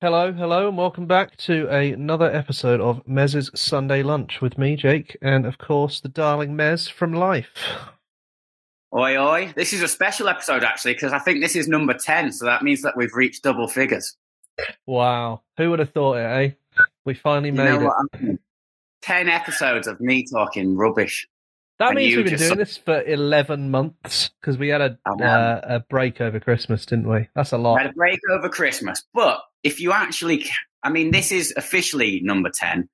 Hello, hello, and welcome back to another episode of Mez's Sunday Lunch with me, Jake, and of course the darling Mez from Life. Oi, oi. This is a special episode, actually, because I think this is number 10, so that means that we've reached double figures. Wow, who would have thought it, eh? We finally You made it. I mean? 10 episodes of me talking rubbish. That and means we've been doing this for 11 months because we had a, know. uh, a break over Christmas, didn't we? That's a lot. had a break over Christmas, but if you actually, I mean, this is officially number 10,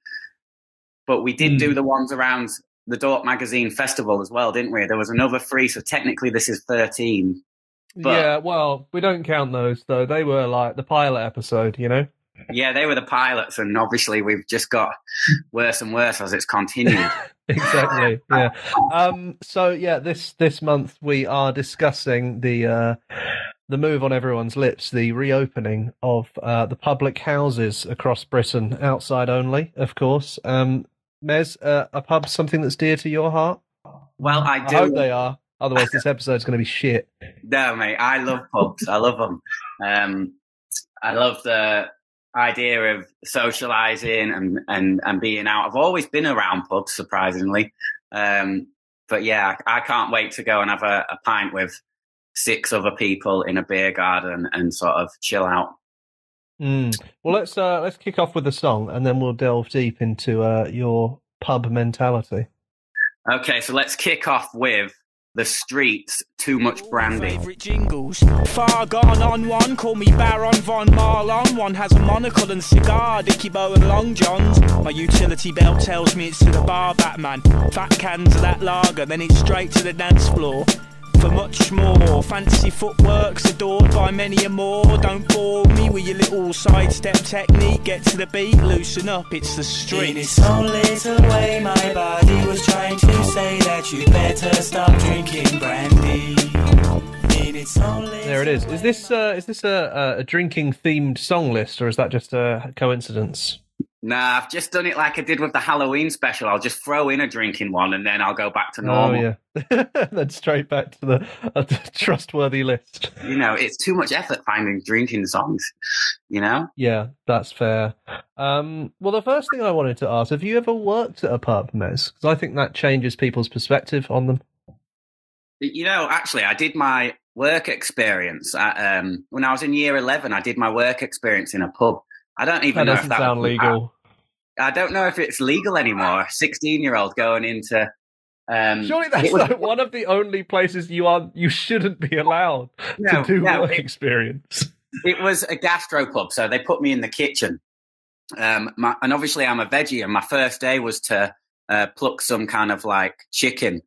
but we did Hmm. do the ones around the Dork Magazine Festival as well, didn't we? There was another three, so technically this is 13. but- yeah, well, we don't count those, though. They were like the pilot episode, you know? Yeah, they were the pilots, and obviously we've just got worse and worse as it's continued. exactly. Yeah. Um. So yeah, this this month we are discussing the uh, the move on everyone's lips, the reopening of uh, the public houses across Britain, outside only, of course. Um. Mez, uh, a pub something that's dear to your heart? well, I I do. hope they are. Otherwise, this episode's going to be shit. No, mate, I love pubs. I love them. Um, I love the idea of socializing and, and, and being out. I've always been around pubs, surprisingly. Um, but yeah, I, I can't wait to go and have a, a pint with six other people in a beer garden and sort of chill out. Mm. Well, let's uh, let's kick off with a song, and then we'll delve deep into uh, your pub mentality. Okay, so let's kick off with the streets. Too much brandy. Favorite jingles. Far gone on one, call me Baron von Marlon. One has a monocle and cigar, Dickie Bow and Long Johns. My utility belt tells me it's to the bar, Batman. Fat cans of that lager, then it's straight to the dance floor. For much more, fancy footwork's adored by many a more. Don't bore me with your little sidestep technique. Get to the beat, loosen up, it's the street. In street. its own little way, my body was trying to say that you better stop drinking brandy. In its own There it is. Is this uh, is this a, a drinking themed song list, or is that just a coincidence? Nah, I've just done it like I did with the Halloween special. I'll just throw in a drinking one and then I'll go back to Oh normal. yeah, then straight back to the uh, trustworthy list. You know, it's too much effort finding drinking songs, you know? Yeah, that's fair. Um, well, the first thing I wanted to ask: Have you ever worked at a pub, Mez? Because I think that changes people's perspective on them. You know, actually, I did my work experience at, um, when I was in year 11. I did my work experience in a pub. I don't even That know if doesn't that sound legal. I, I don't know if it's legal anymore. 16 year old going into. Um, Surely that's was- like one of the only places you are you shouldn't be allowed No, to do no, work it- experience. it was a gastro pub, so they put me in the kitchen. Um, my, and obviously, I'm a veggie, and my first day was to uh, pluck some kind of like chicken.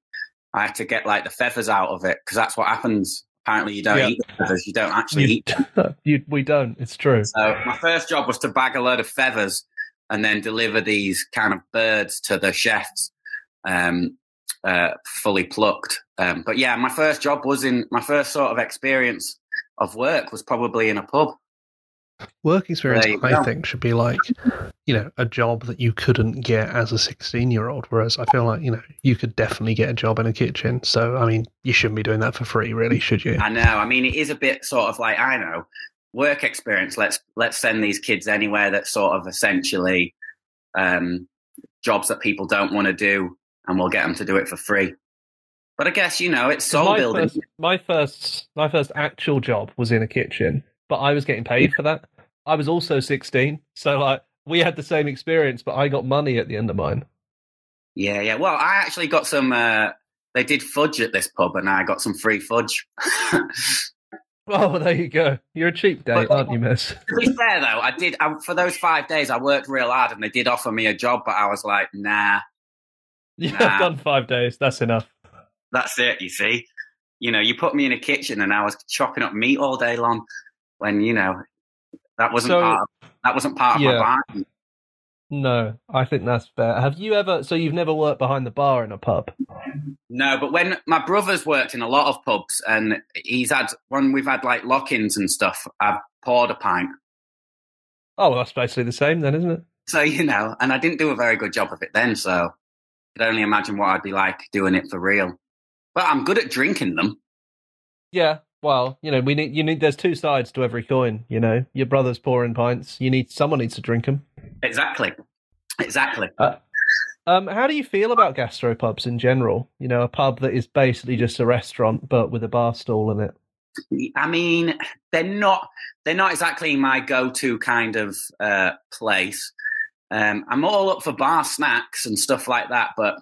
I had to get like the feathers out of it because that's what happens. Apparently, you don't Yeah. eat the feathers; you don't actually You, eat. you, we don't. It's true. So my first job was to bag a load of feathers and then deliver these kind of birds to the chefs, um, uh, fully plucked. Um, but yeah, my first job was in my first sort of experience of work was probably in a pub. Work experience, I go. think, should be like, you know, a job that you couldn't get as a 16 year old. Whereas I feel like, you know, you could definitely get a job in a kitchen. So, I mean, you shouldn't be doing that for free, really, should you? I know. I mean, it is a bit sort of like I know work experience. Let's let's send these kids anywhere that's sort of essentially um, jobs that people don't want to do, and we'll get them to do it for free. But I guess you know it's soul my building. First, my first, my first actual job was in a kitchen, but I was getting paid for that. I was also sixteen, so like we had the same experience, but I got money at the end of mine. Yeah, yeah. Well, I actually got some. Uh, they did fudge at this pub, and I got some free fudge. Oh, there you go. You're a cheap date, aren't you, Mez? to be fair, though, I did I, for those five days. I worked real hard, and they did offer me a job, but I was like, nah, Yeah, Nah. I've done five days. That's enough. that's it. You see, you know, you put me in a kitchen, and I was chopping up meat all day long. When you know that wasn't So- part of, that wasn't part of my bargain. No, I think that's fair. Have you ever? So you've never worked behind the bar in a pub? No, but when my brother's worked in a lot of pubs, and he's had when we've had like lock-ins and stuff, I've poured a pint. Oh, well, that's basically the same then, isn't it? So you know, and I didn't do a very good job of it then. So I could only imagine what I'd be like doing it for real. But I'm good at drinking them. Yeah, Well, you know, we need you need. There's two sides to every coin. You know, your brother's pouring pints. You need someone needs to drink them. Exactly. Exactly. Um, how do you feel about gastropubs in general? You know, a pub that is basically just a restaurant but with a bar stall in it. I mean, they're not they're not exactly my go-to kind of uh, place. Um, I'm all up for bar snacks and stuff like that, but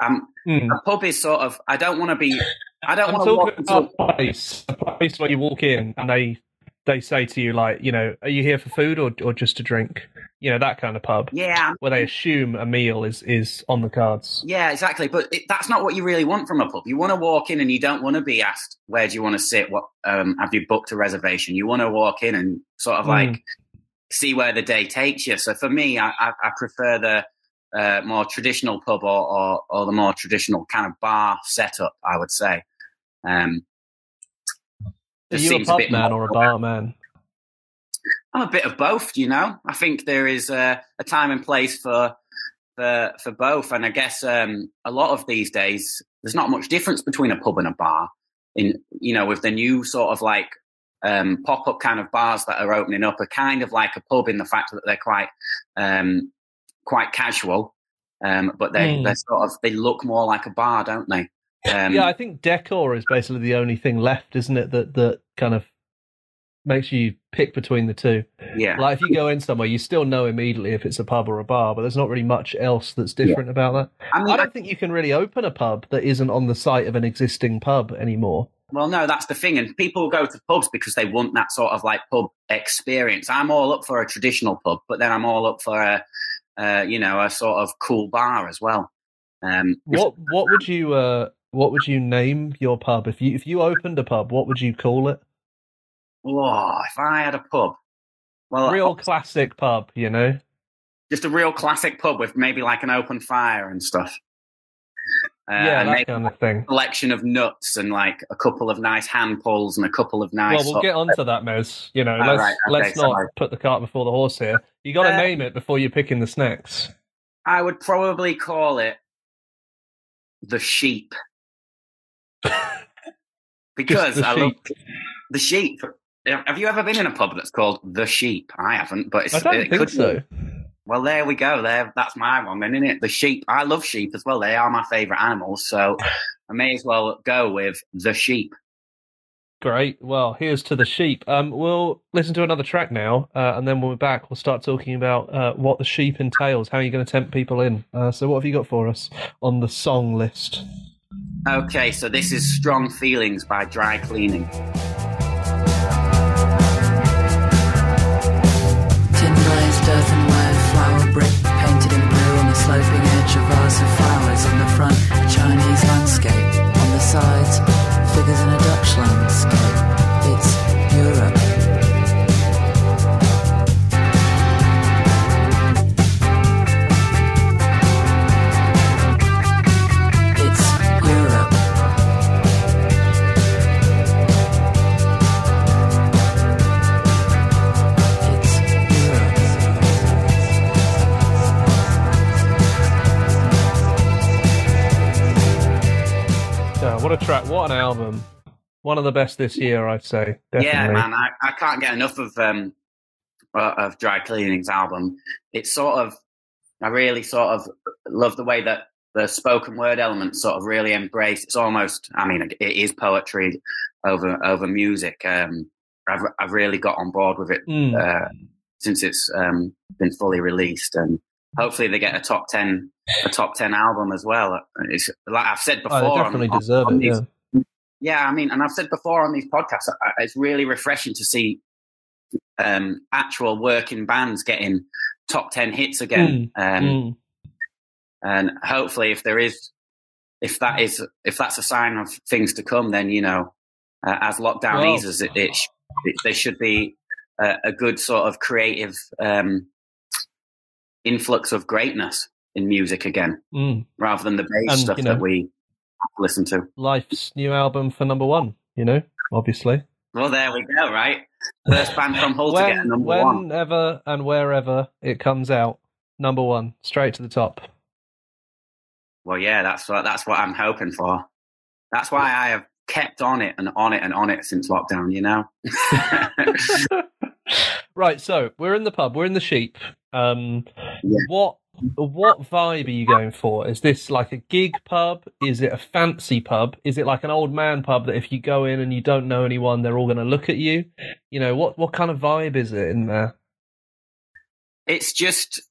I'm, Hmm. a pub is sort of. I don't want to be. I don't I'm want to walk into. about a place, a place where you walk in and they they say to you like, you know, are you here for food or or just to drink? You know, that kind of pub Yeah, where they assume a meal is is on the cards. yeah, exactly. But it, that's not what you really want from a pub. You want to walk in and you don't want to be asked where do you want to sit. What um, have you booked a reservation? You want to walk in and sort of like see where the day takes you. So for me, I, I, I prefer the uh, more traditional pub or, or or the more traditional kind of bar setup. I would say. Um, Are you a pub bit man or a bar man? I'm a bit of both, you know. I think there is a, a time and place for for for both, and I guess um, a lot of these days there's not much difference between a pub and a bar. In you know, with the new sort of like um, pop up kind of bars that are opening up, are kind of like a pub in the fact that they're quite um, quite casual, um, but they Hmm. they're sort of they look more like a bar, don't they? Um, yeah, I think decor is basically the only thing left, isn't it? That that kind of makes you pick between the two. yeah. Like if you go in somewhere, you still know immediately if it's a pub or a bar, but there's not really much else that's different about that. I mean, I don't think you can really open a pub that isn't on the site of an existing pub anymore. Well, no, that's the thing. And people go to pubs because they want that sort of like pub experience. I'm all up for a traditional pub, but then I'm all up for a, uh, you know, a sort of cool bar as well. Um, What what would you uh what would you name your pub if you if you opened a pub? What would you call it? oh, if I had a pub, well, Real classic pub, you know. just a real classic pub with maybe like an open fire and stuff. Uh, yeah, that kind of thing. collection of nuts and like a couple of nice hand pulls and a couple of nice. Well, we'll get onto that, Mez. You know, Oh, let's right, okay, let's not put the cart before the horse here. You got to Uh, name it before you're picking the snacks. I would probably call it the sheep. because the I love the sheep. Have you ever been in a pub that's called the sheep? I haven't, but it's, I don't it think could so. Be. Well, there we go. There, that's my one, then, isn't it? The sheep. I love sheep as well. They are my favourite animals, so I may as well go with the sheep. Great. Well, here's to the sheep. Um, we'll listen to another track now, uh, and then when we're back, we'll start talking about uh, what the sheep entails. How are you going to tempt people in? Uh, so, what have you got for us on the song list? Okay, so this is "Strong Feelings" by Dry Cleaning. Tin glazed earthenware, flower brick painted in blue on the sloping edge, a vase of flowers in the front, a Chinese landscape on the sides, figures in a Dutch landscape. What a track! What an album! One of the best this year, I'd say. Definitely. Yeah, man, I, I can't get enough of um uh, of Dry Cleaning's album. It's sort of I really sort of love the way that the spoken word element sort of really embraced. It's almost, I mean, it is poetry over over music. Um, I've I've really got on board with it Mm. uh, since it's um, been fully released, and hopefully they get a top ten a top ten album as well. It's like I've said before. Oh, they definitely on- deserve on it. these- Yeah. yeah, I mean, and I've said before on these podcasts, I- it's really refreshing to see um, actual working bands getting top ten hits again. Um, Mm. And hopefully, if there is, if that is, if that's a sign of things to come, then you know, uh, as lockdown Well- eases, it, it, it there should be a, a good sort of creative um, influx of greatness in music again, Mm. rather than the bass And, stuff you know- that we listen to. Life's new album for number one. You know, obviously. Well, there we go, right? First band from Hull to get When, number one. whenever and wherever it comes out, number one, straight to the top. Well, yeah, that's what that's what I'm hoping for. That's why I have kept on it and on it and on it since lockdown. You know. Right, so we're in the pub, we're in the sheep. Um, Yeah. What what vibe are you going for? Is this like a gig pub? Is it a fancy pub? Is it like an old man pub that if you go in and you don't know anyone, they're all going to look at you? You know what what kind of vibe is it in there? it's just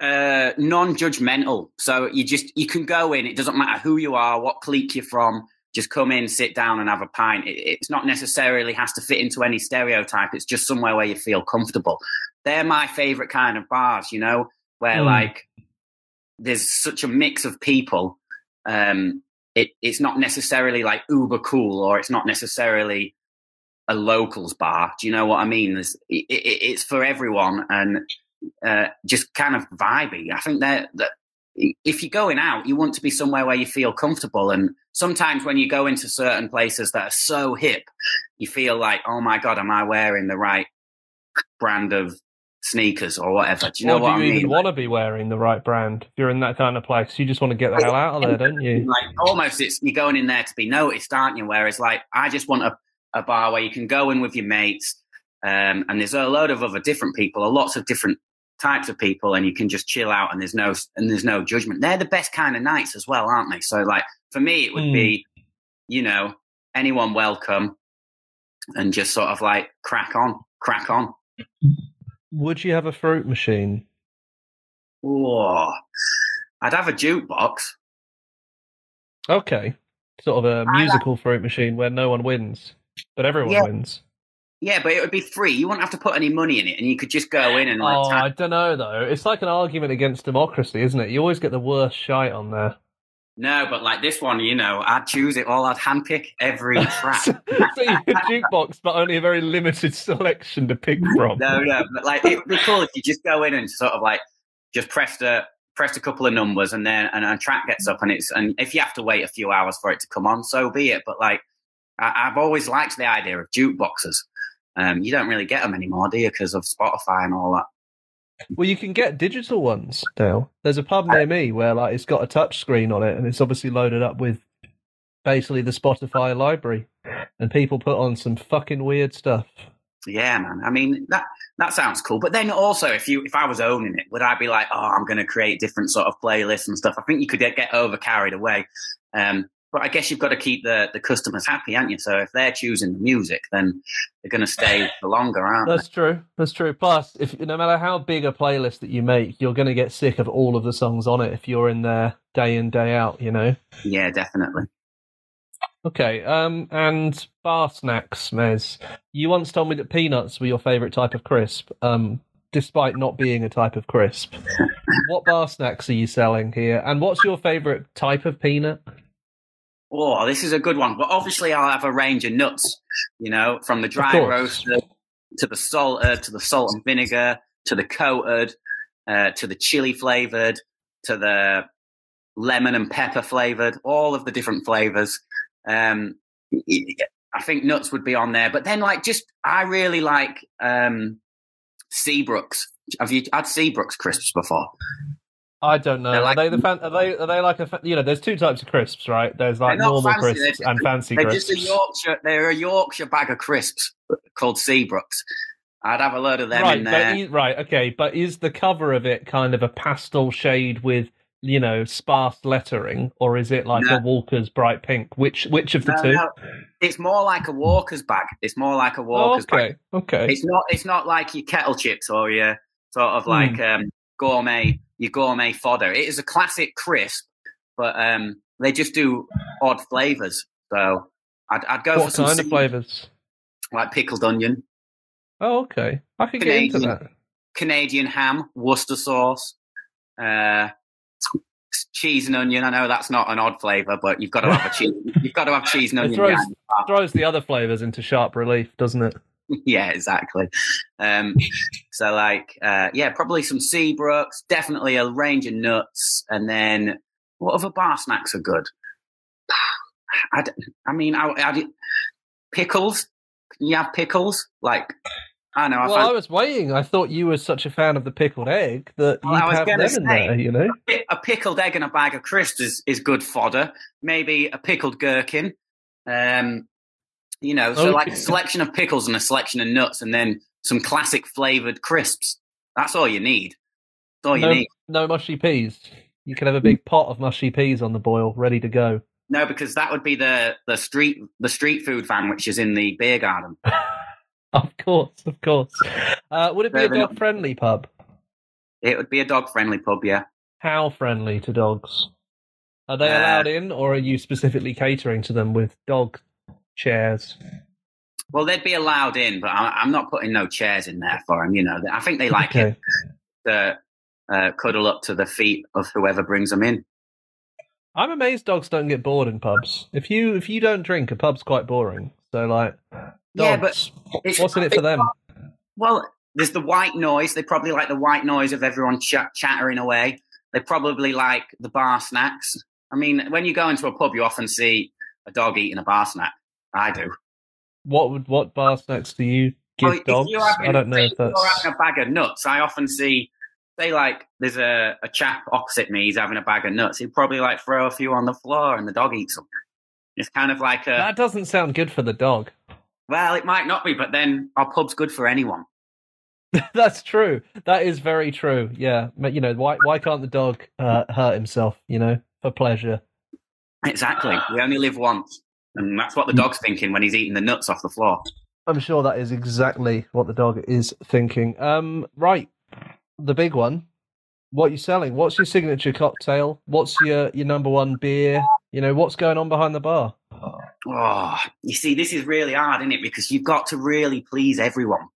uh, non-judgmental. So you just you can go in. It doesn't matter who you are, what clique you're from. Just come in, sit down, and have a pint. It, it's not necessarily has to fit into any stereotype. It's just somewhere where you feel comfortable. They're my favorite kind of bars. You know, where Mm. like there's such a mix of people. Um, it, it's not necessarily like uber cool, or it's not necessarily a locals bar. Do you know what I mean? It, it, it's for everyone, and uh, just kind of vibey. I think that if you're going out, you want to be somewhere where you feel comfortable. And sometimes when you go into certain places that are so hip, you feel like, oh my god, am I wearing the right brand of sneakers or whatever? Do you know or do what you I mean? even want to be wearing the right brand? If you're in that kind of place, you just want to get the hell out of there, don't you? like almost it's you're going in there to be noticed, aren't you? Whereas like I just want a, a bar where you can go in with your mates, um, and there's a load of other different people, lots of different types of people, and you can just chill out and there's no and there's no judgment. They're the best kind of nights as well, aren't they? So like for me, it would be, hmm. you know, anyone welcome, and just sort of like crack on, crack on. Would you have a fruit machine? Whoa. I'd have a jukebox. Okay, sort of a musical fruit machine where no one wins, but everyone Yeah. wins. Yeah, but it would be free. You wouldn't have to put any money in it, and you could just go in and like. Oh, I don't know though. It's like an argument against democracy, isn't it? You always get the worst shite on there. No, but like this one, you know, I'd choose it all. I'd handpick every track. so you could jukebox, but only a very limited selection to pick from. no, no, but like it would be cool if you just go in and sort of like just press the press a couple of numbers, and then and a track gets up, and it's and if you have to wait a few hours for it to come on, so be it. But like, I, I've always liked the idea of jukeboxes. Um, you don't really get them anymore, do you? Because of Spotify and all that. Well, you can get digital ones now. There's a pub near me where like it's got a touch screen on it, and it's obviously loaded up with basically the Spotify library, and people put on some fucking weird stuff. Yeah, man. I mean that that sounds cool. But then also, if you if I was owning it, would I be like, oh, I'm going to create different sort of playlists and stuff? I think you could get, get over carried away. Um, but I guess you've got to keep the the customers happy, aren't you? So if they're choosing the music, then they're going to stay for longer, aren't they? That's true. That's true. Plus, if no matter how big a playlist that you make, you're going to get sick of all of the songs on it if you're in there day in day out. You know. Yeah, definitely. Okay. Um. And bar snacks, Mez. You once told me that peanuts were your favourite type of crisp. Um. Despite not being a type of crisp, what bar snacks are you selling here? And what's your favourite type of peanut? Oh, this is a good one. But obviously, I'll have a range of nuts. You know, from the dry roasted to the salted, to the salt and vinegar, to the coated, uh, to the chili flavored, to the lemon and pepper flavored. All of the different flavors. Um, I think nuts would be on there. But then, like, just I really like um, Seabrooks. Have you had Seabrooks crisps before? I don't know. They're like- are they the fan- are they are they like a fa- you know? There's two types of crisps, right? There's like They're normal fancy, crisps they're and fancy They're crisps. just a Yorkshire. They're a Yorkshire bag of crisps called Seabrooks. I'd have a load of them right, in there. i- right, okay. But is the cover of it kind of a pastel shade with you know sparse lettering, or is it like No. a Walker's bright pink? Which which of the No, two? no. It's more like a Walker's bag. It's more like a Oh, Walker's bag. okay, okay. It's not. It's not like your kettle chips or your sort Hmm. of like um, gourmet your gourmet fodder. It is a classic crisp, but um, they just do odd flavors. So I'd, I'd go What for some kind of flavors? like pickled onion, Oh, okay. I could get into Canadian. that. Canadian ham, Worcester sauce, uh, cheese and onion. I know that's not an odd flavor, but you've got to have a cheese. You've got to have cheese and It onion. throws throws the other flavors into sharp relief, doesn't it? yeah, exactly. Um, so like, uh, yeah, probably some Seabrooks, definitely a range of nuts, and then what other bar snacks are good? I, d- I mean, I, I pickles. Can you have pickles? Like, I know. I Well, found- I was waiting. I thought you were such a fan of the pickled egg that Well, was have them gonna in there. You know. a pickled egg and a bag of crisps is, is good fodder. Maybe a pickled gherkin. Um, you know, so Oh, like a selection of pickles and a selection of nuts, and then some classic flavored crisps. That's all you need. That's all you no, need. no mushy peas. You can have a big pot of mushy peas on the boil, ready to go. No, because that would be the the street the street food van, which is in the beer garden. Of course, of course. Uh, would it be a Fair enough. dog friendly pub? It would be a dog friendly pub, yeah. How friendly to dogs? Are they Uh, allowed in, or are you specifically catering to them with dog chairs? Well, they'd be allowed in, but I'm not putting no chairs in there for them. You know, I think they like Okay. it to uh, cuddle up to the feet of whoever brings them in. I'm amazed dogs don't get bored in pubs. If you if you don't drink, a pub's quite boring. So like, Yeah, but It's- what's in it for them? Well, there's the white noise. They probably like the white noise of everyone ch- chattering away. They probably like the bar snacks. I mean, when you go into a pub, you often see a dog eating a bar snack. I do. What would what bar snacks do you give Well, if dogs? having- I don't know if you're that's. having a bag of nuts. I often see, say, like there's a, a chap opposite me. He's having a bag of nuts. He'd probably like throw a few on the floor, and the dog eats them. It's kind of like a That doesn't sound good for the dog. well, it might not be, but then our pub's good for anyone. That's true. That is very true. Yeah, but you know why? Why can't the dog uh, hurt himself? You know, for pleasure. Exactly. We only live once, and that's what the dog's thinking when he's eating the nuts off the floor. I'm sure that is exactly what the dog is thinking. Um, right, the big one. What are you selling? What's your signature cocktail? What's your your number one beer? You know, what's going on behind the bar? Oh, you see, this is really hard, isn't it? Because you've got to really please everyone.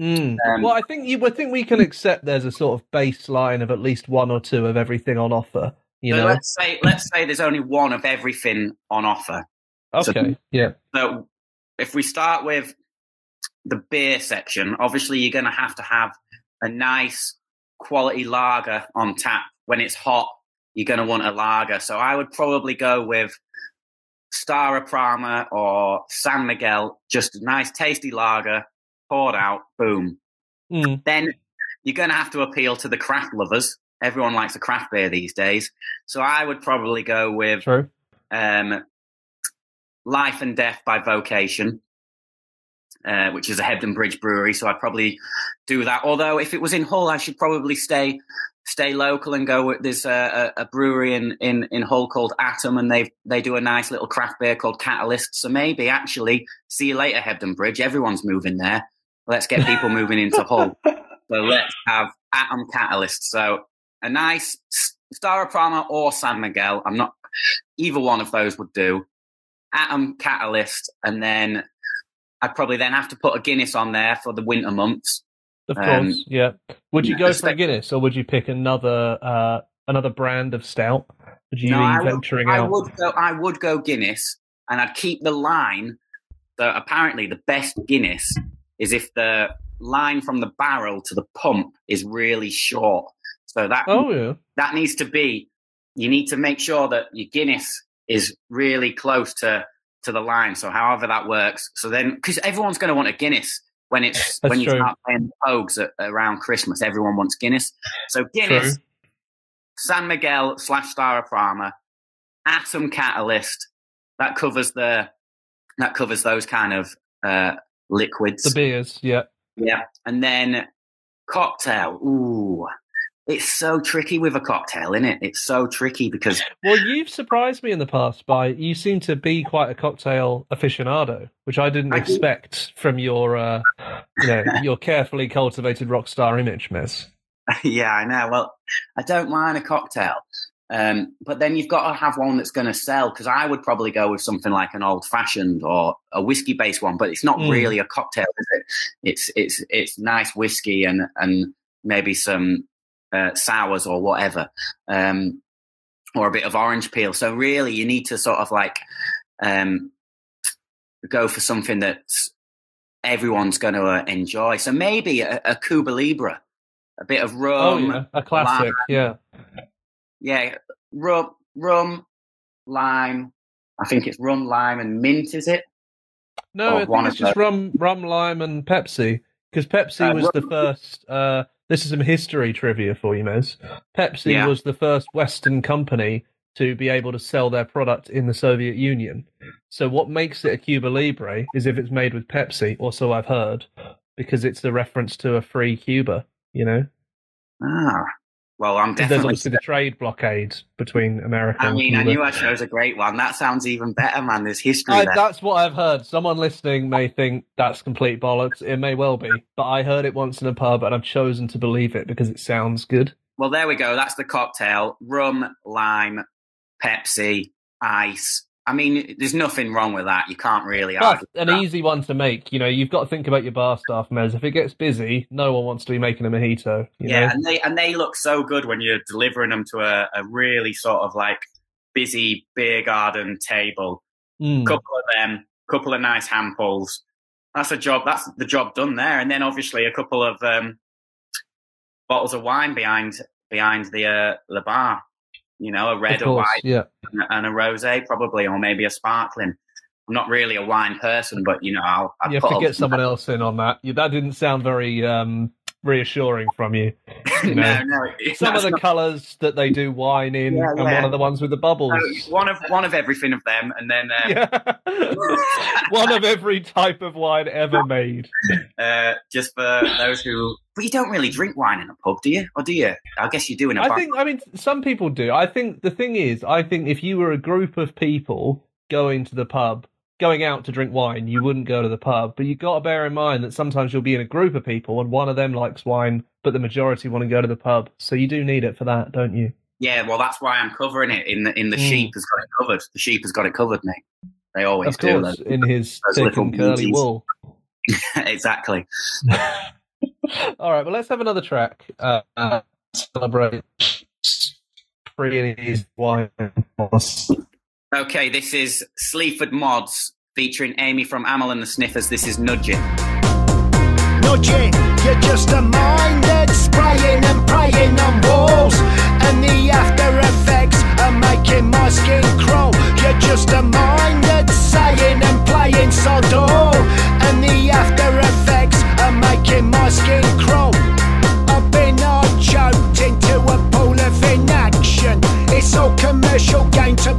Mm. Um, well, I think you. I think we can accept there's a sort of baseline of at least one or two of everything on offer. You so know. let's say let's say there's only one of everything on offer. So- Okay. Yeah. So if we start with the beer section, obviously you're going to have to have a nice quality lager on tap. When it's hot, you're going to want a lager. So I would probably go with Stara Prama or San Miguel, just a nice tasty lager, poured out, boom. Mm. Then you're going to have to appeal to the craft lovers. Everyone likes a craft beer these days. So I would probably go with True. um, Life and Death by Vocation, uh, which is a Hebden Bridge brewery. So I'd probably do that. Although if it was in Hull, I should probably stay stay local and go with there's a, a, a brewery in, in, in Hull called Atom, and they they do a nice little craft beer called Catalyst. So maybe actually, see you later, Hebden Bridge. Everyone's moving there. Let's get people moving into Hull. So let's have Atom Catalyst. So a nice Star Prama or San Miguel. I'm not either one of those would do. Atom Catalyst, and then I'd probably then have to put a Guinness on there for the winter months. Of Um, course. Yeah. Would you go for a Guinness, or would you pick another uh, another brand of stout? Would you No, be I would- venturing I out? would go. I would go Guinness, and I'd keep the line. So apparently, the best Guinness is if the line from the barrel to the pump is really short. So that Oh yeah. that needs to be. You need to make sure that your Guinness is really close to to the line. So however that works. So then, because everyone's going to want a Guinness when it's That's when you true. start playing Pogues at, around Christmas. Everyone wants Guinness. So Guinness, True. San Miguel slash Star Prama, Atom Catalyst. That covers the that covers those kind of uh, liquids. The beers. Yeah. Yeah. And then cocktail. Ooh. It's so tricky with a cocktail, isn't it? It's so tricky because Well, you've surprised me in the past by you seem to be quite a cocktail aficionado, which I didn't I do. expect from your, uh, you know, your carefully cultivated rock star image, Mez. yeah, I know. Well, I don't mind a cocktail. Um, but then you've got to have one that's going to sell because I would probably go with something like an old fashioned or a whiskey based one, but it's not Mm. really a cocktail, is it? It's it's it's nice whiskey and and maybe some uh, sours or whatever, um, or a bit of orange peel. So really, you need to sort of like um, go for something that everyone's going to uh, enjoy. So maybe a, a Cuba Libre, a bit of rum, oh rum. yeah, a classic. Yeah. Yeah, rum, rum, lime. I think it's rum, lime, and mint. Is it? No, Or I think it's just rum, rum, lime, and Pepsi. Because Pepsi Uh, was the first. Uh, this is some history trivia for you, Mez. Pepsi Yeah. was the first Western company to be able to sell their product in the Soviet Union. So what makes it a Cuba Libre is if it's made with Pepsi, or so I've heard, because it's a reference to a free Cuba. You know, Ah, well, I'm 'Cause there's definitely. obviously the trade blockade between America I and mean, I Cuba. knew I chose a great one. That sounds even better, man. There's history I, there. that's what I've heard. Someone listening may think that's complete bollocks. It may well be, but I heard it once in a pub, and I've chosen to believe it because it sounds good. Well, there we go. That's the cocktail: rum, lime, Pepsi, ice. I mean, there's nothing wrong with that. You can't really argue. an that. easy one to make. You know, you've got to think about your bar staff, Mez. If it gets busy, no one wants to be making a mojito. You yeah, know? and they and they look so good when you're delivering them to a, a really sort of like busy beer garden table. Mm. couple of them, couple of nice handfuls. That's a job. That's the job done there. And then obviously a couple of um, bottles of wine behind behind the uh, the bar. You know, a red, Of a white, yeah. and a rosé probably, or maybe a sparkling. I'm not really a wine person, but you know, I'll, I'll You have put to get someone else in on that. That didn't sound very um, reassuring from you. you no, know. no. it- Some of the not- colours that they do wine in, Yeah, and yeah. one of the ones with the bubbles. no, one of one of everything of them, and then um, Yeah. one of every type of wine ever made. uh, just for those who. But you don't really drink wine in a pub, do you? Or do you? I guess you do in a I bar. think, I mean, some people do. I think the thing is, I think if you were a group of people going to the pub, going out to drink wine, you wouldn't go to the pub. But you've got to bear in mind that sometimes you'll be in a group of people and one of them likes wine, but the majority want to go to the pub. So you do need it for that, don't you? Yeah, well, that's why I'm covering it in the in the Mm. sheep has got it covered. The sheep has got it covered, mate. They always of do. those- in his thick little and curly wool. exactly. All right, well, let's have another track. Uh, uh, celebrate free and easy wine. Okay, this is Sleaford Mods featuring Amy from Amyl and the Sniffers. This is Nudge It. Nudging, you're just a mind that's spraying and praying on walls. And the after effects are making my skin crawl. You're just a mind that's saying and playing sodor. And the after effects are making my skin crawl. I've been hard choked into a pool of inaction. It's all commercial gain to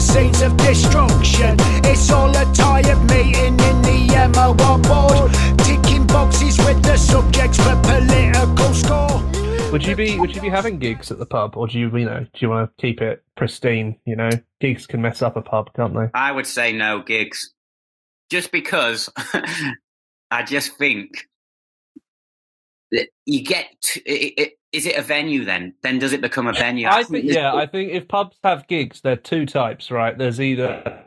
the seeds of destruction. It's all a tired meeting in the MOR board. Ticking boxes with the subjects for political score. Would you be Would you be having gigs at the pub, or do you you know do you want to keep it pristine? You know, gigs can mess up a pub, can't they? I would say no gigs. Just because I just think that you get. To, i i is it a venue then? Then does it become a venue? I think yeah, I think if pubs have gigs, they're two types, right? There's either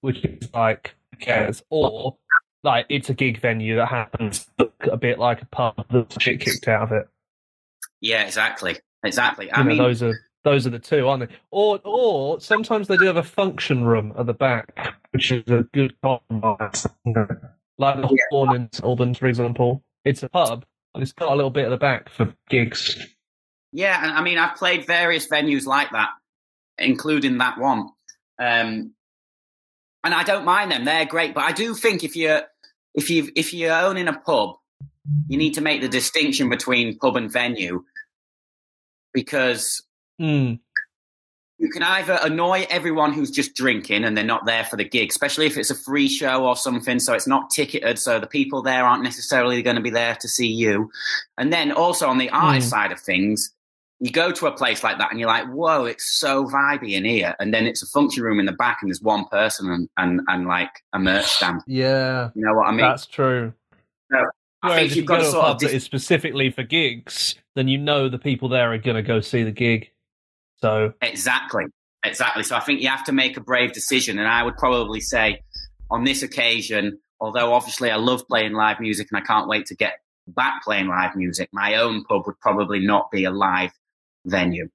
which is like who cares, or like it's a gig venue that happens to look a bit like a pub that's shit kicked out of it. Yeah, exactly. Exactly. I You know, mean, those are those are the two, aren't they? Or or sometimes they do have a function room at the back, which is a good compromise. Like the Horn in Albans, for example. It's a pub, but it's got a little bit at the back for gigs. Yeah, and I mean, I've played various venues like that, including that one. Um, and I don't mind them; they're great. But I do think if you're if you if you're owning a pub, you need to make the distinction between pub and venue because Mm. You can either annoy everyone who's just drinking and they're not there for the gig, especially if it's a free show or something, so it's not ticketed, so the people there aren't necessarily going to be there to see you. And then also on the artist Mm. side of things, you go to a place like that and you're like, whoa, it's so vibey in here. And then it's a function room in the back and there's one person and, and, and like a merch stand. Yeah, You know what I mean? that's true. No, I Whereas think if you've got to to sort of that dis- is specifically for gigs, then you know the people there are going to go see the gig. So Exactly. Exactly. So I think you have to make a brave decision. And I would probably say on this occasion, although obviously I love playing live music and I can't wait to get back playing live music, my own pub would probably not be a live venue.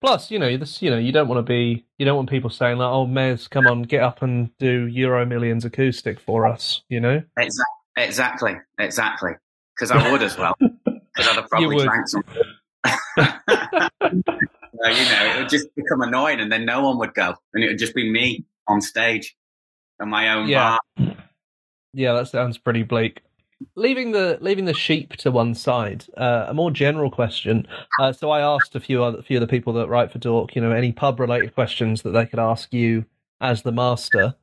plus, you know, this you know, you don't want to be, you don't want people saying like, "Oh, Mez, come on, get up and do Euro Millions acoustic for us," you know. Exactly. Exactly. Exactly. Because I would as well. Because I'd have probably drank some. so, you know, it would just become annoying and then no one would go. And it would just be me on stage on my own Yeah. bar. Yeah, that sounds pretty bleak. leaving the leaving the sheep to one side, uh, a more general question. Uh, so I asked a few other few of the people that write for Dork, you know, any pub related questions that they could ask you as the master.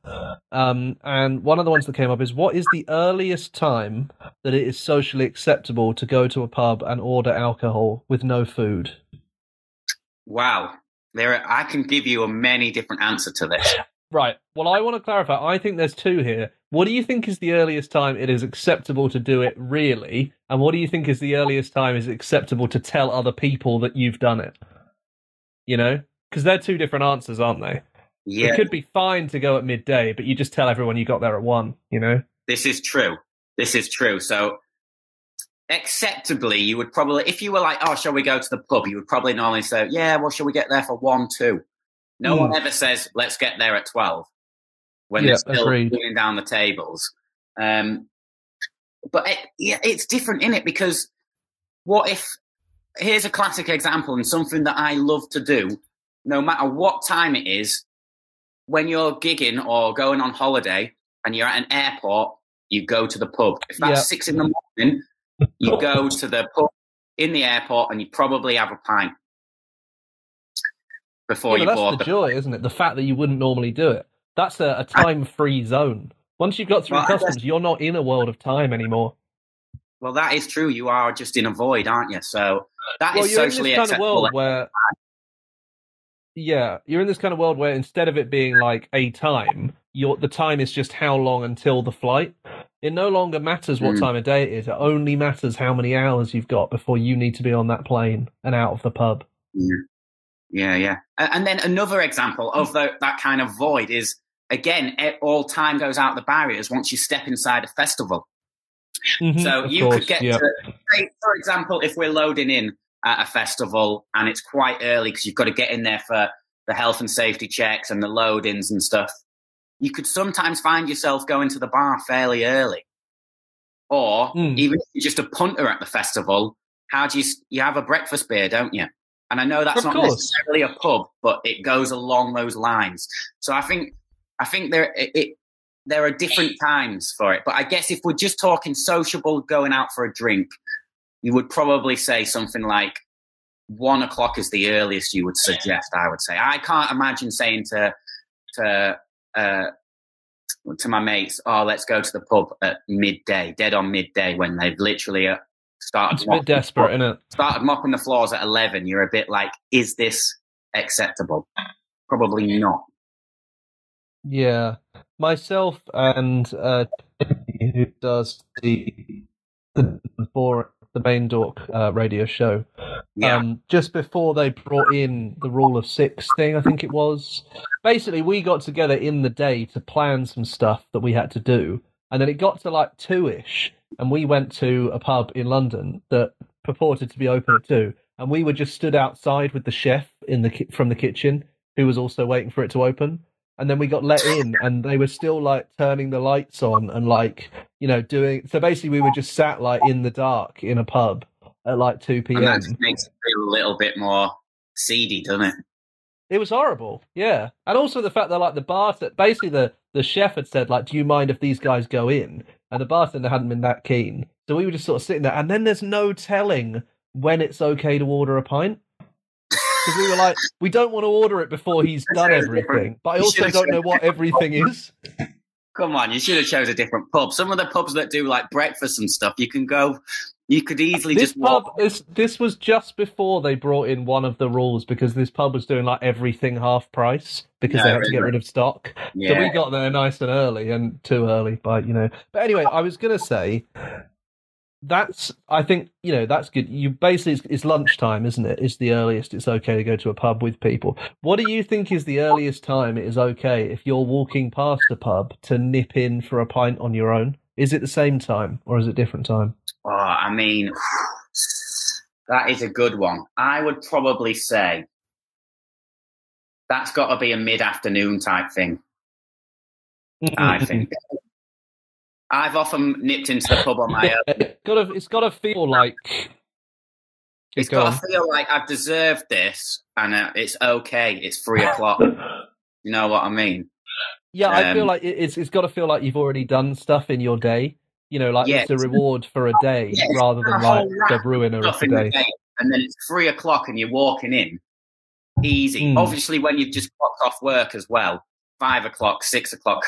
Um, and one of the ones that came up is what is the earliest time that it is socially acceptable to go to a pub and order alcohol with no food? Wow. There, are, I can give you a many different answer to this. Right. Well, I want to clarify. I think there's two here. What do you think is the earliest time it is acceptable to do it, really? And what do you think is the earliest time is acceptable to tell other people that you've done it? You know? Because they're two different answers, aren't they? Yeah, It could be fine to go at midday, but you just tell everyone you got there at one, you know? this is true. This is true. So, acceptably, you would probably, if you were like, "Oh, shall we go to the pub?" You would probably normally say, "Yeah, well, shall we get there for one, two? No Hmm. one ever says, "Let's get there at 12 when Yeah, they're still agreed. cleaning down the tables. Um, but it, yeah, it's different in it because what if? Here's a classic example and something that I love to do, no matter what time it is. When you're gigging or going on holiday and you're at an airport, you go to the pub. If that's Yeah. six in the morning, you go to the pub in the airport and you probably have a pint before Yeah, you board that's the joy, isn't it? The fact that you wouldn't normally do it. That's a, a time free zone. Once you've got through Well, I guess- customs, you're not in a world of time anymore. Well, that is true. You are just in a void, aren't you? So that is well, in socially this kind of acceptable. world where, yeah, you're in this kind of world where instead of it being like a time, your the time is just how long until the flight. It no longer matters what Mm. time of day it is. It only matters how many hours you've got before you need to be on that plane and out of the pub. Yeah, yeah. yeah. And then another example of the, that kind of void is again, all time goes out the barriers once you step inside a festival. Mhm, So you course, could get yeah. to, say, for example, if we're loading in at a festival and it's quite early because you've got to get in there for the health and safety checks and the load-ins and stuff. You could sometimes find yourself going to the bar fairly early, or Mm. even if you're just a punter at the festival. How do you you have a breakfast beer, don't you? And I know that's Of not course. necessarily a pub, but it goes along those lines. So I think I think there it, it there are different times for it. But I guess if we're just talking sociable, going out for a drink, you would probably say something like one o'clock is the earliest you would suggest. I would say I can't imagine saying to to uh, to my mates, "Oh, let's go to the pub at midday, dead on midday," when they've literally uh, started It's a bit mopping- desperate, isn't it? started mopping the floors at eleven. You're a bit like, "Is this acceptable?" Probably not. Yeah, myself and uh, who does the the for the main dork uh, radio show. Yeah. Um, just before they brought in the rule of six thing, I think it was. Basically, we got together in the day to plan some stuff that we had to do, and then it got to like two ish, and we went to a pub in London that purported to be open at two, and we were just stood outside with the chef in the ki- from the kitchen, who was also waiting for it to open and then we got let in and they were still like turning the lights on and like you know doing so basically we were just sat like in the dark in a pub at like 2 and p.m that just makes it feel a little bit more seedy, doesn't it? it was horrible yeah. And also the fact that like the bartender basically the the chef had said like do you mind if these guys go in? And the bartender hadn't been that keen. So we were just sort of sitting there and then there's no telling when it's okay to order a pint because we were like we don't want to order it before he's done everything but i also don't know what everything is Come on, you should have chose a different pub. Some of the pubs that do like breakfast and stuff, you can go. You could easily this just walk. pub this was just before they brought in one of the rules because this pub was doing like everything half price because No, they had to get rid of stock. So we got there nice and early and too early, but you know. But anyway, I was gonna say that's I think you know that's good. You basically it's, it's lunchtime, isn't it? It's the earliest it's okay to go to a pub with people. What do you think is the earliest time it is okay if you're walking past a pub to nip in for a pint on your own? Is it the same time or is it different time? Oh, I mean, that is a good one. I would probably say that's got to be a mid-afternoon type thing. I think. I've often nipped into the pub on my own. It's gotta, it's gotta feel like. It's Go got on. to feel like I've deserved this, and uh, it's okay. It's three o'clock. You know what I mean? Yeah, I feel Um, like it- it's it's got to feel like you've already done stuff in your day. You know, like Yeah. it's a reward for a day Yeah, rather than like the raft ruiner of stuff the day. day, and then it's three o'clock and you're walking in. Easy. Mm. Obviously, when you've just clocked off work as well, five o'clock, six o'clock,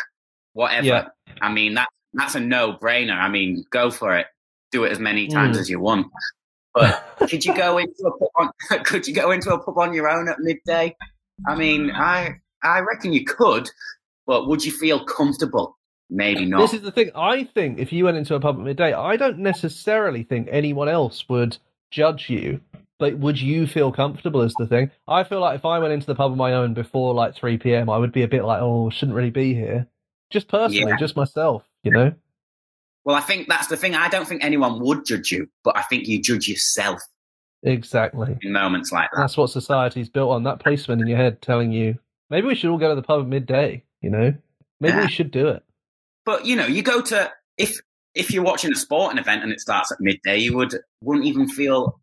whatever. Yeah. I mean, that that's a no brainer. I mean, go for it. Do it as many times Mm. as you want. But could you go into a pub on, could you go into a pub on your own at midday? I mean, I I reckon you could, but would you feel comfortable? Maybe not. This is the thing. I think if you went into a pub at midday, I don't necessarily think anyone else would judge you. But would you feel comfortable? Is the thing. I feel like if I went into the pub on my own before like three p.m., I would be a bit like, oh, shouldn't really be here. Just personally, Yeah. just myself, you know. Well, I think that's the thing. I don't think anyone would judge you, but I think you judge yourself Exactly. in moments like that. That's what society's built on. That policeman in your head telling you, maybe we should all go to the pub at midday. You know, maybe Yeah. we should do it. But you know, you go to if if you're watching a sporting event and it starts at midday, you would wouldn't even feel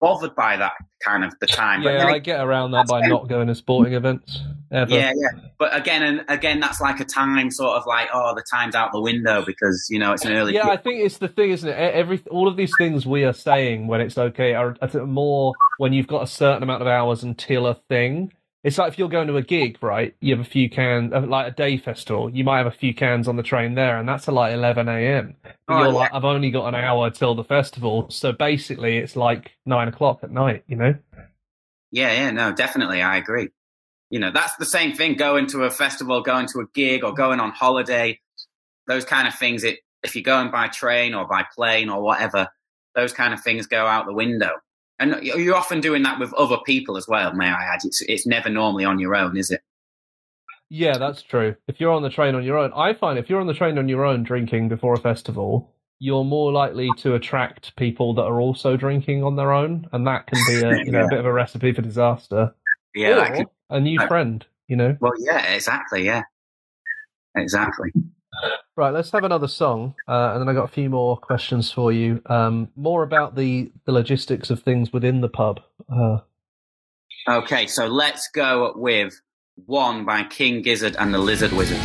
bothered by that kind of the time. Yeah, I get around that by not going to sporting events ever. Yeah, yeah. But again, and again, that's like a time sort of like, oh, the time's out the window because you know it's an early. Yeah, I think it's the thing, isn't it? Every all of these things we are saying when it's okay are more when you've got a certain amount of hours until a thing. It's like if you're going to a gig, right? You have a few cans, uh, like a day festival. You might have a few cans on the train there, and that's at like 11 a.m. Oh, you're yeah. like, I've only got an hour till the festival, so basically it's like nine o'clock at night. You know? Yeah, yeah, no, definitely, I agree. You know, that's the same thing. Going to a festival, going to a gig, or going on holiday, those kind of things. It if you're going by train or by plane or whatever, those kind of things go out the window. And you're often doing that with other people as well. May I add? It's it's never normally on your own, is it? Yeah, that's true. If you're on the train on your own, I find if you're on the train on your own drinking before a festival, you're more likely to attract people that are also drinking on their own, and that can be a you know a bit of a recipe for disaster. Yeah, or could- a new friend. You know. well, yeah, exactly, yeah, exactly. Right, let's have another song, uh, and then I got a few more questions for you. Um, more about the the logistics of things within the pub. Uh, Okay, so let's go with one by King Gizzard and the Lizard Wizard.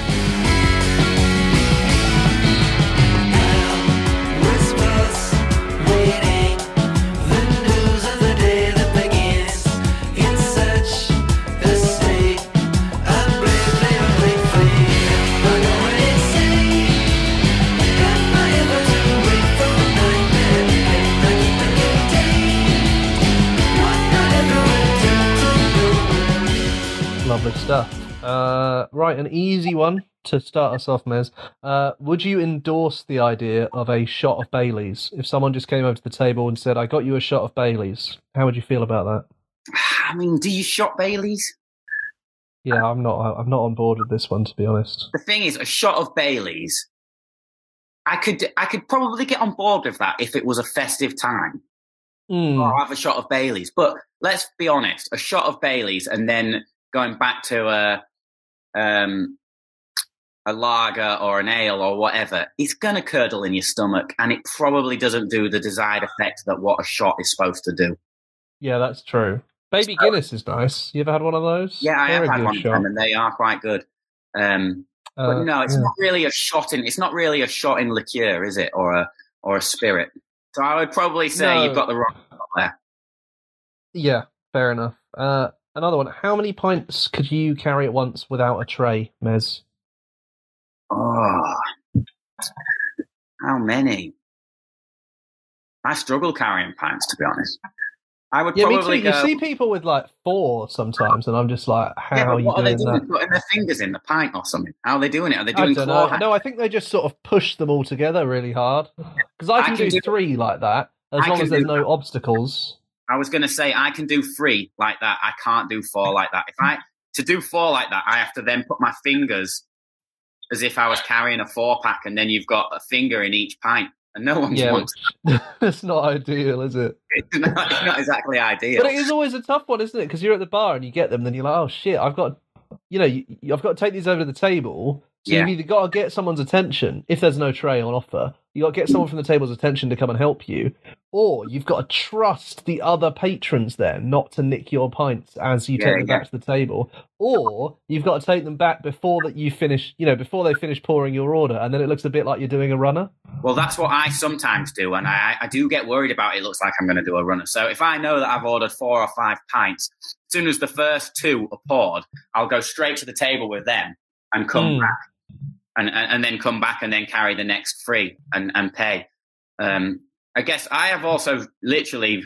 Stuff. Uh, right, an easy one to start us off, Mez. Uh, would you endorse the idea of a shot of Bailey's? If someone just came over to the table and said, "I got you a shot of Bailey's," how would you feel about that? I mean, do you shot Bailey's? Yeah, I'm not. I'm not on board with this one, to be honest. The thing is, a shot of Bailey's, I could, I could probably get on board with that if it was a festive time. Hmm. I'll have a shot of Bailey's. But let's be honest, a shot of Bailey's and then going back to a, um, a lager or an ale or whatever, it's going to curdle in your stomach and it probably doesn't do the desired effect that what a shot is supposed to do. Yeah, that's true. Baby Guinness is nice. You ever had one of those? Yeah, I They're have had one of them and they are quite good. Um, Uh, but no, it's yeah. not really a shot in. It's not really a shot in liqueur, is it, or a or a spirit? So I would probably say No. you've got the wrong shot there. Yeah, fair enough. Uh, another one. How many pints could you carry at once without a tray, Mez? Oh, how many? I struggle carrying pints, to be honest. I would Yeah, me too. probably You see people with like four sometimes, and I'm just like, how yeah, are you what are they doing doing? that? Putting their fingers in the pint or something? How are they doing it? Are they I doing don't claw know. No, I think they just sort of push them all together really hard. Because I I can, can do, do- three like that, as I long as there's no obstacles. I was going to say I can do three like that. I can't do four like that. If I to do four like that, I have to then put my fingers as if I was carrying a four pack, and then you've got a finger in each pint, and no one's Yeah, wants. it's not ideal, is it? It's not, it's not exactly ideal. But it is always a tough one, isn't it? Because you're at the bar and you get them, then you're like, oh shit, I've got, you know, I've got to take these over to the table. So Yeah. you've either got to get someone's attention if there's no tray on offer. You got to get someone from the table's attention to come and help you, or you've got to trust the other patrons there not to nick your pints as you Yeah, take them yeah. back to the table, or you've got to take them back before that you finish, you know, before they finish pouring your order, and then it looks a bit like you're doing a runner. Well, that's what I sometimes do, and I, I do get worried about it. Looks like I'm going to do a runner. So if I know that I've ordered four or five pints, as soon as the first two are poured, I'll go straight to the table with them and come Hmm. back, and, and and then come back and then carry the next three and and pay. Um, I guess I have also literally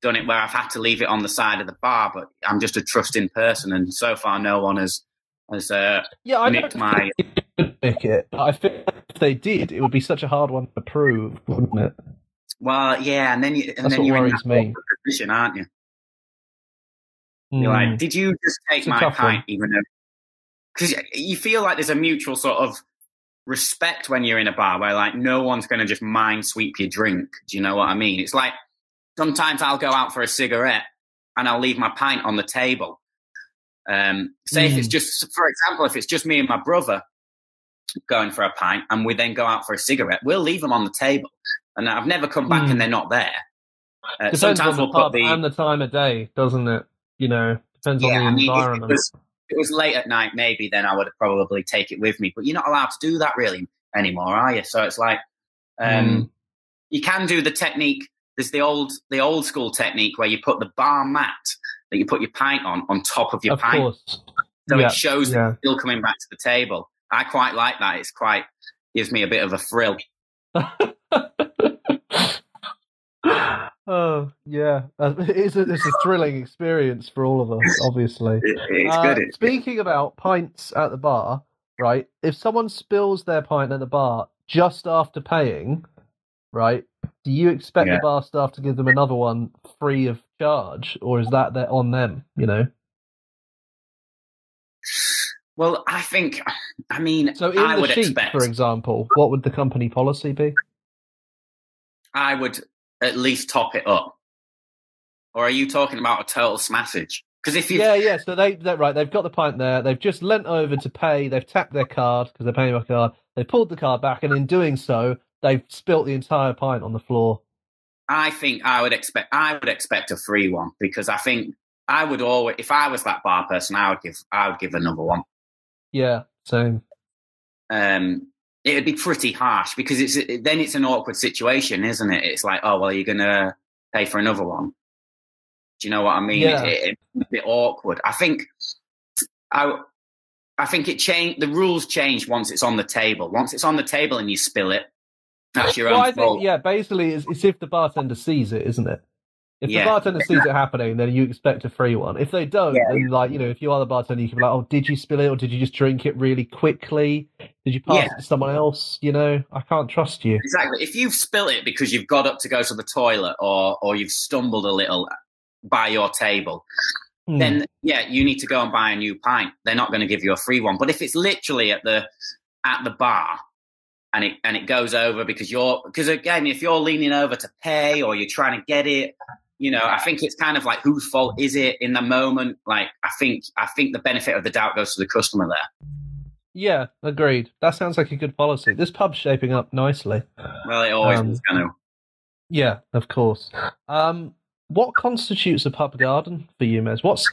done it where I've had to leave it on the side of the bar, but I'm just a trusting person, and so far no one has has uh, Yeah, I nicked don't my. nick it, I think if they did, it would be such a hard one to prove, wouldn't it? Well, yeah, and then you and That's then you're in worries that position, aren't you? You're Hmm. like, did you just take It's my pint, one. even though? Because you feel like there's a mutual sort of respect when you're in a bar where like no one's going to just mind sweep your drink. Do you know what I mean? It's like sometimes I'll go out for a cigarette and I'll leave my pint on the table. Um, say if it's Mm. just, for example, if it's just me and my brother going for a pint and we then go out for a cigarette, we'll leave them on the table. And I've never come back Mm. and they're not there. Uh, Depends sometimes on the we'll put pub the and the time of day, doesn't it? You know, depends yeah, on the mean, if it environment. was, it was late at night, maybe then I would probably take it with me. But you're not allowed to do that really anymore, are you? So it's like um, Mm. you can do the technique. There's the old the old school technique where you put the bar mat that you put your pint on on top of your of pint, course. so yeah, it shows that yeah. you're still coming back to the table. I quite like that. It's quite gives me a bit of a thrill. oh yeah, Uh, it's a, it's a thrilling experience for all of us, obviously. It, it's Uh, good. It's, speaking about pints at the bar, right? If someone spills their pint at the bar just after paying, right? Do you expect Yeah. the bar staff to give them another one free of charge, or is that on them? You know. well, I think. I mean, So in I the would sheet, expect. for example, what would the company policy be? I would at least top it up. Or are you talking about a total smashage? Because if you Yeah, yeah. So they, they're right. They've got the pint there. They've just leant over to pay. They've tapped their card because they're paying by card. They pulled the card back, and in doing so, they've spilt the entire pint on the floor. I think I would expect I would expect a free one because I think I would always if I was that bar person I would give I would give another one. Yeah, same. Um, it would be pretty harsh because it's then it's an awkward situation, isn't it? It's like oh well, you're gonna pay for another one. Do you know what I mean? Yeah. It, it, it's a bit awkward. I think I I think it changed. The rules change once it's on the table. Once it's on the table and you spill it, that's your well, own I fault. think yeah. Basically, it's, it's if the bartender sees it, isn't it? If Yeah. the bartender sees it happening, then you expect a free one. If they don't, Yeah. then like you know, if you are the bartender, you can be like, "Oh, did you spill it, or did you just drink it really quickly? Did you pass Yeah. it to someone else? You know, I can't trust you." Exactly. If you've spilt it because you've got up to go to the toilet or or you've stumbled a little by your table, Hmm. then yeah, you need to go and buy a new pint. They're not going to give you a free one. But if it's literally at the at the bar and it and it goes over because you're because again, if you're leaning over to pay or you're trying to get it, you know, I think it's kind of like whose fault is it in the moment? Like I think I think the benefit of the doubt goes to the customer there. yeah, agreed. That sounds like a good policy. This pub's shaping up nicely. Well, it always Um, was going to. Yeah, of course. Um, what constitutes a pub garden for you, Mez? What's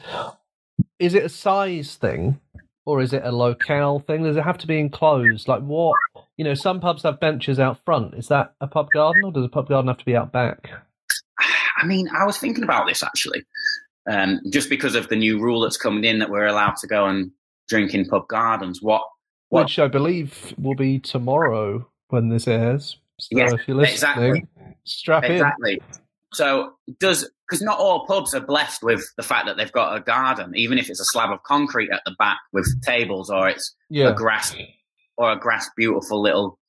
is it a size thing, or is it a locale thing? Does it have to be enclosed? Like what? You know, some pubs have benches out front. Is that a pub garden, or does a pub garden have to be out back? I mean, I was thinking about this actually, um, just because of the new rule that's coming in that we're allowed to go and drink in pub gardens. What? What? Which I believe will be tomorrow when this airs. So Yes, if you're listening, exactly. strap in. Exactly. So does because not all pubs are blessed with the fact that they've got a garden, even if it's a slab of concrete at the back with tables, or it's Yeah, a grass or a grass beautiful little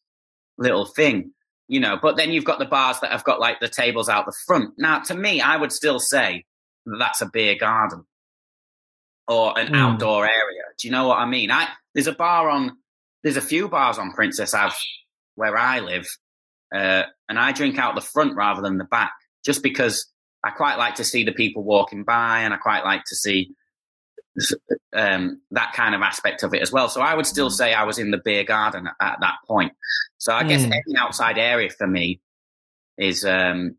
little thing you know but then you've got the bars that have got like the tables out the front. Now to me i would still say that that's a beer garden or an Hmm. outdoor area. Do you know what i mean? I there's a bar on there's a few bars on princess ave where i live uh, and i drink out the front rather than the back just because i quite like to see the people walking by and i quite like to see um, that kind of aspect of it as well. So I would still say I was in the beer garden at, at that point. So I guess Mm. any outside area for me is um,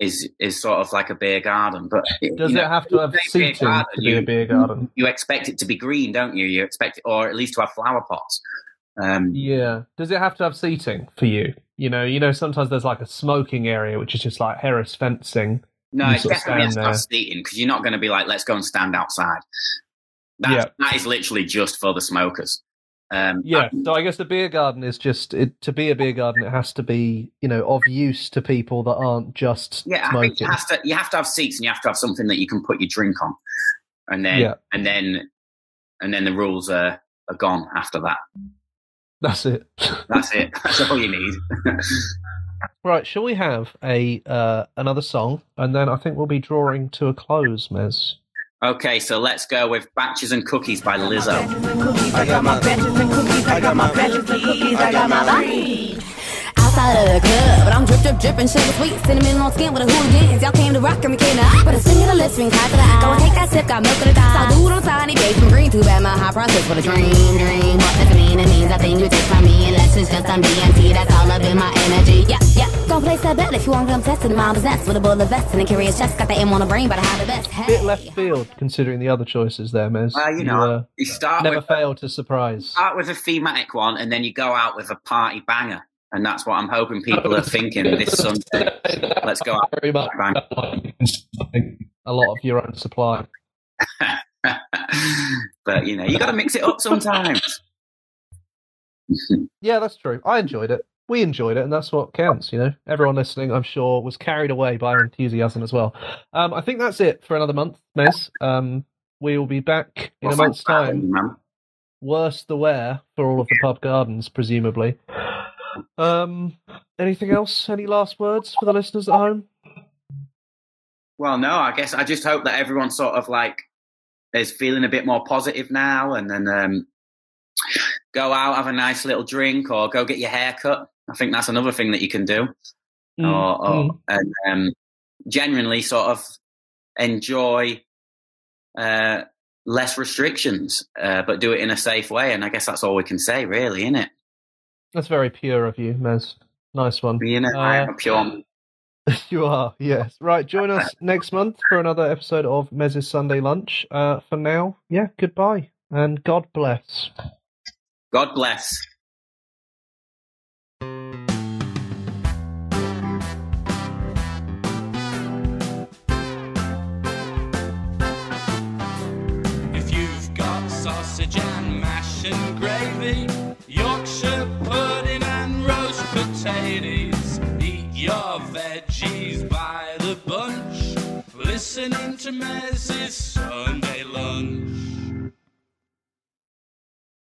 is is sort of like a beer garden. But Does it know, have to have when you say beer seating garden, to be you- a beer garden? You expect it to be green, don't you? You expect it, or at least to have flower pots. Um, Yeah. Does it have to have seating for you? You know, you know, sometimes there's like a smoking area, which is just like Heras fencing. No, it's definitely has stand to have there. seating because you're not going to be like, let's go and stand outside. That's, Yeah. That is literally just for the smokers. Um, Yeah. So I guess the beer garden is just it, to be a beer garden. It has to be you know of use to people that aren't just yeah, I smoking. you have to you have to have seats and you have to have something that you can put your drink on, and then Yeah. and then and then the rules are are gone after that. That's it. That's it. That's all you need. Right. Shall we have a uh, another song, and then I think we'll be drawing to a close, Mez. okay, so let's go with Batches and Cookies by Lizzo. I got my batches and cookies. I got my batches and cookies. I got my body. Outside of the club, but I'm drip, drip, dripping, sugar sweet, cinnamon on skin with a hooligans. Y'all came to rock and we came to But a swing of the lips, ring high to the eye. Go and take that sip, got milk in the die. So do it on tiny, babe, from green. Too bad my high process for the dream, dream. What does it mean? It means I think you take from me, unless it's just on BNT. That's all up in my energy. Yeah, yeah. Gon' place that bet if you want to come test it. Mom possessed with a bullet vest and a curious chest. Got the M on the brain, but I have the best. Hey. Bit left field considering the other choices there, Mez. Well, you know, uh, you start never with fail to surprise. start with a thematic one, and then you go out with a party banger, and that's what I'm hoping people are thinking this Sunday. Let's go out. Very much. A lot of your own supply. but you know, you got to mix it up sometimes. Yeah, that's true. I enjoyed it. We enjoyed it, and that's what counts. You know, everyone listening, I'm sure, was carried away by our enthusiasm as well. Um, I think that's it for another month, Mez. Um, we will be back in Well, a month's thanks for having time. Worse the wear for all of the pub gardens, presumably. Um, anything else? Any last words for the listeners at home? Well, no, I guess I just hope that everyone sort of like is feeling a bit more positive now, and then um, go out, have a nice little drink, or go get your hair cut. I think that's another thing that you can do, or, or Mm. and um, genuinely sort of enjoy uh, less restrictions, uh, but do it in a safe way. And I guess that's all we can say, really, isn't it? That's very pure of you, Mez. Nice one. You know, I Uh, am a pure. You are, yes. Right, join us next month for another episode of Mez's Sunday Lunch. Uh, for now, yeah, goodbye and God bless. God bless. listening to Mass is Sunday long.